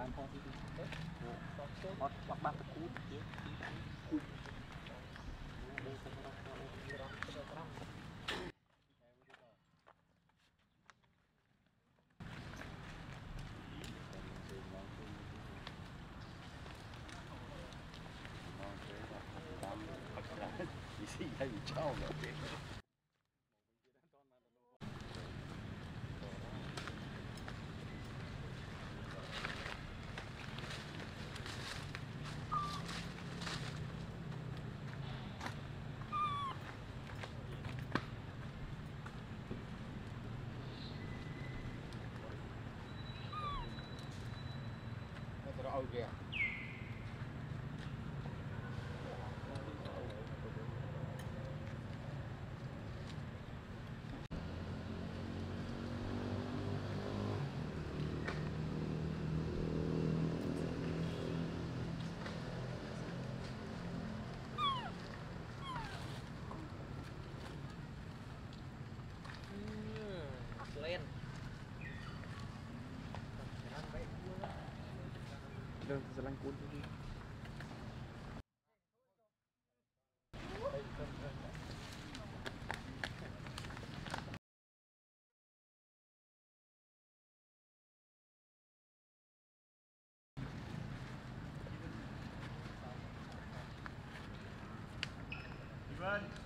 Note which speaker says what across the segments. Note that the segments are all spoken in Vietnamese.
Speaker 1: បានផងទីទីទៅអត់បាត់បាត់ទៅគូទៀតគូđây sẽ có cái rong
Speaker 2: You see how you tell them. Nó
Speaker 3: lang sa lang
Speaker 2: kulo. Run.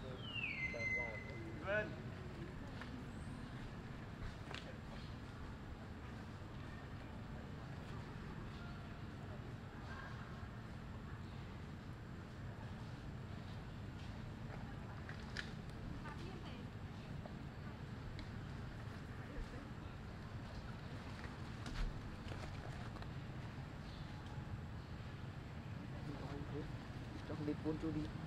Speaker 3: won't do it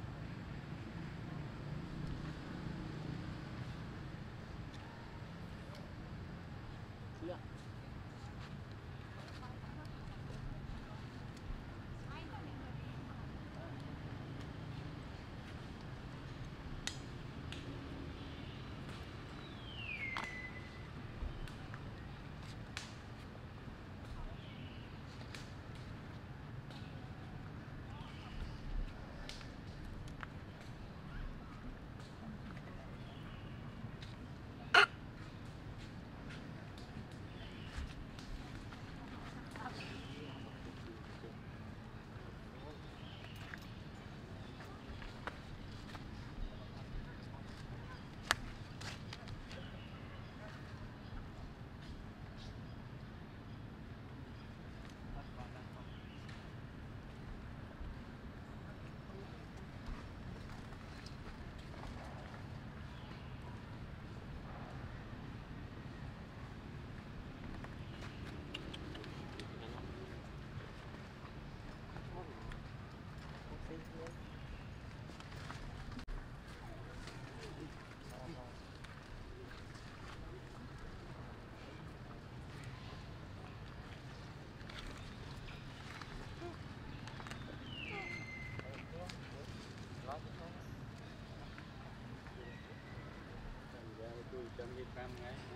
Speaker 3: chú đi.
Speaker 2: ngay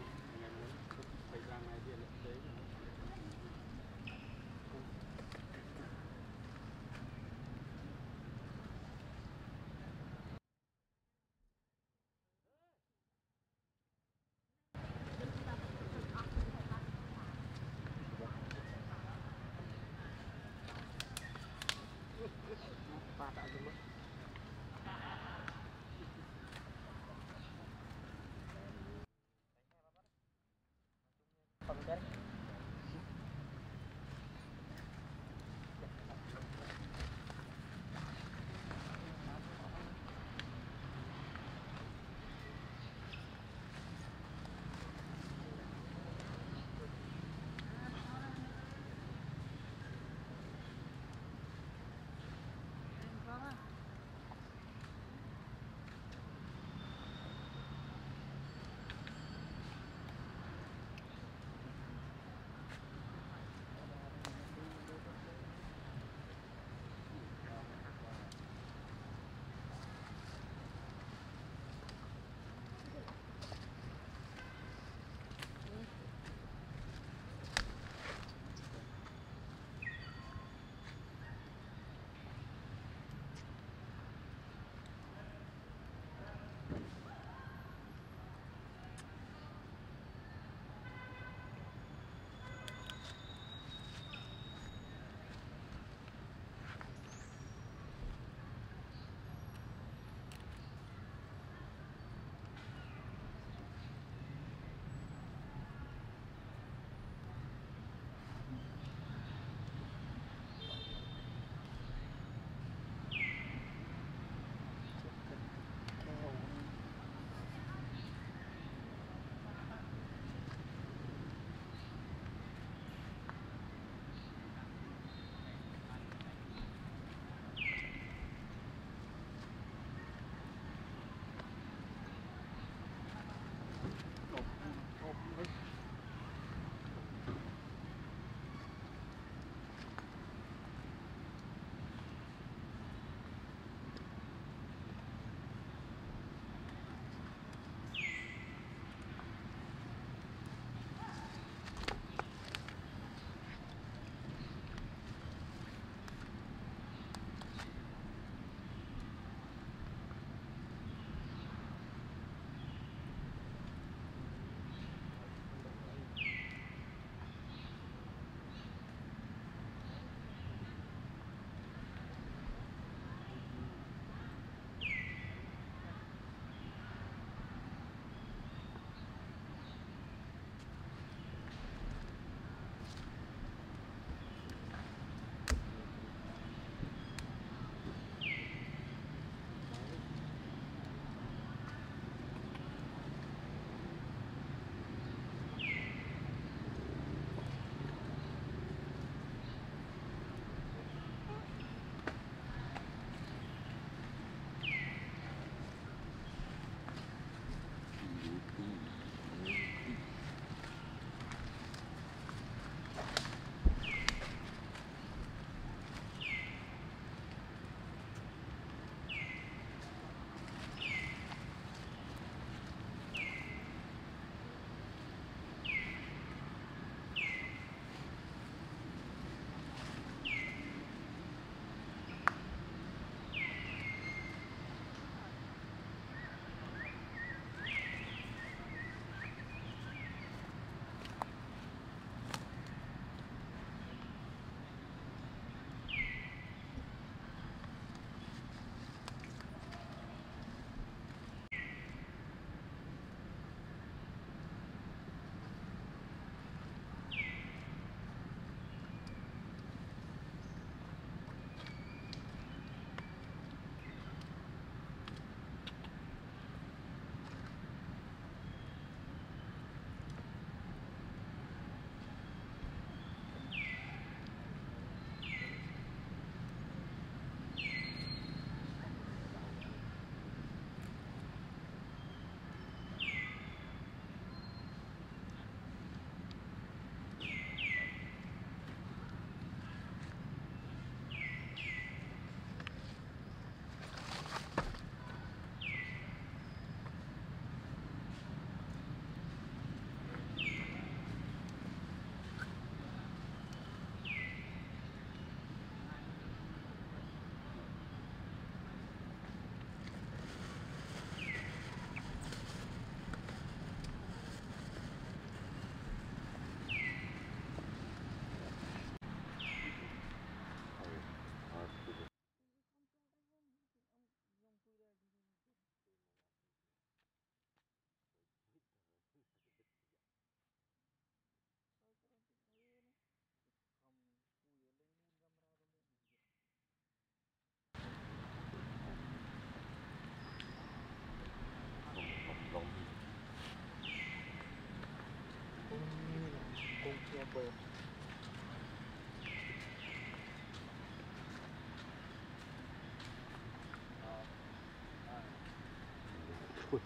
Speaker 3: thôi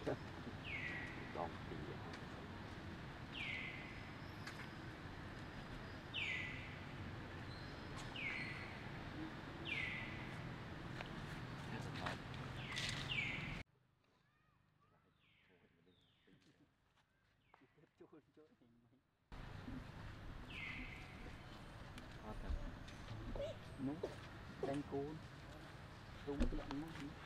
Speaker 1: còn gì vậy Hãy subscribe
Speaker 3: cho kênh Ghiền Mì Gõ Để
Speaker 1: không bỏ lỡ những video hấp dẫn